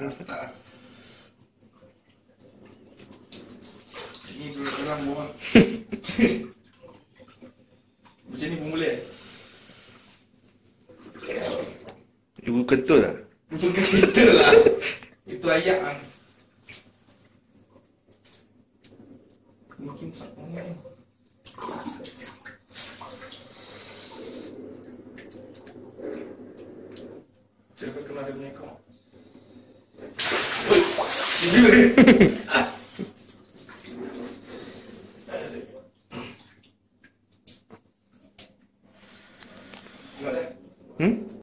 Ha, start lah. Ini duduk dalam bawah. Macam ni pun boleh? Ibu kentul lah. Bukan kita lah. Itu ayat lah. Mungkin tak ni. Cepat kena ada punya kau. う。い。ん？